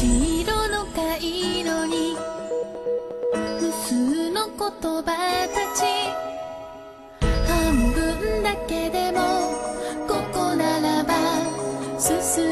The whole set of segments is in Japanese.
黄の回路に無数の言葉たち。半分だけでもここならば進む。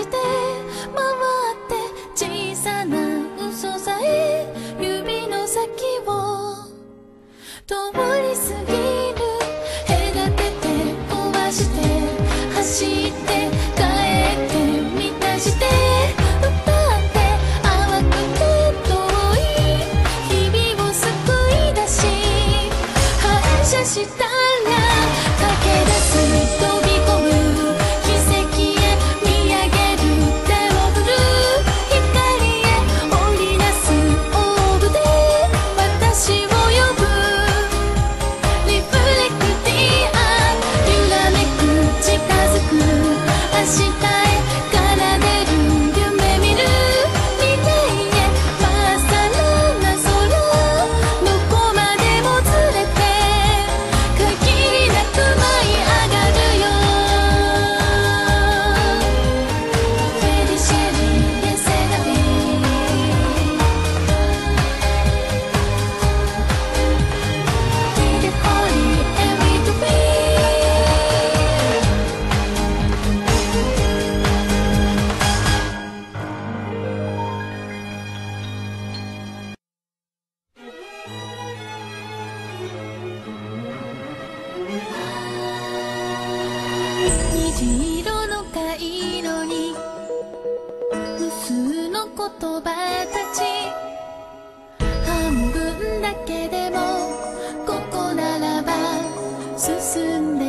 して回葉たち。半分だけでもここならば進んで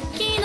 맛있긴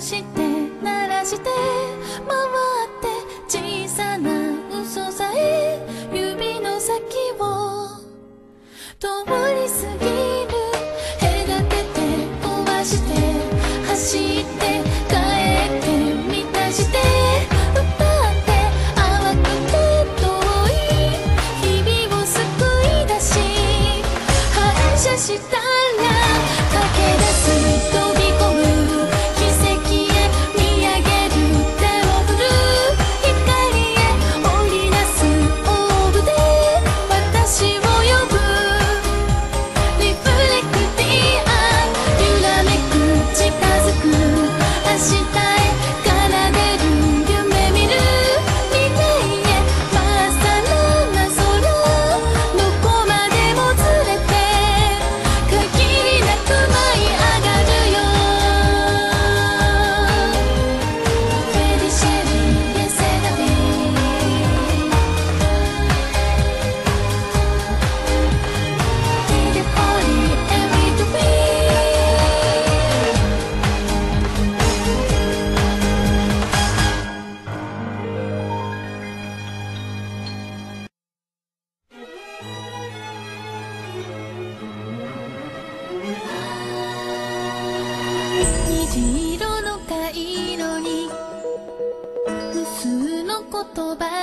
して鳴らして葉